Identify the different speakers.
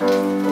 Speaker 1: Música